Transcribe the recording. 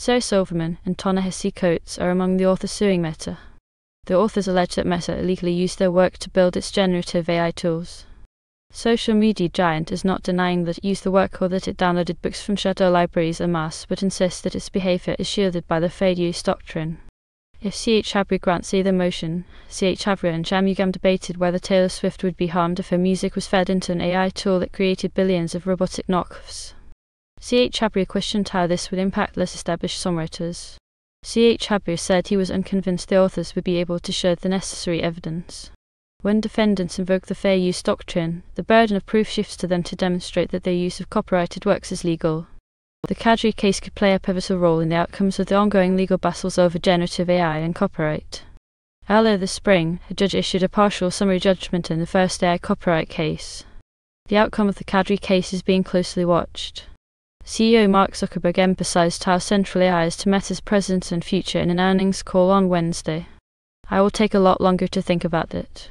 Sarah Silverman and Ta-Nehisi Coates are among the authors suing Meta. The authors allege that Meta illegally used their work to build its generative AI tools. Social media giant is not denying that it used the work or that it downloaded books from shadow libraries en masse, but insists that its behavior is shielded by the fair use doctrine. If Chhabria grants either motion, Chhabria and Shanmugam debated whether Taylor Swift would be harmed if her music was fed into an AI tool that created billions of robotic knockoffs. Chhabria questioned how this would impact less established songwriters. Chhabria said he was unconvinced the authors would be able to show the necessary evidence. When defendants invoke the fair use doctrine, the burden of proof shifts to them to demonstrate that their use of copyrighted works is legal. The Kadrey case could play a pivotal role in the outcomes of the ongoing legal battles over generative AI and copyright. Earlier this spring, a judge issued a partial summary judgment in the first AI copyright case. The outcome of the Kadrey case is being closely watched. CEO Mark Zuckerberg emphasized how central AI is to Meta's present and future in an earnings call on Wednesday. I will take a lot longer to think about it.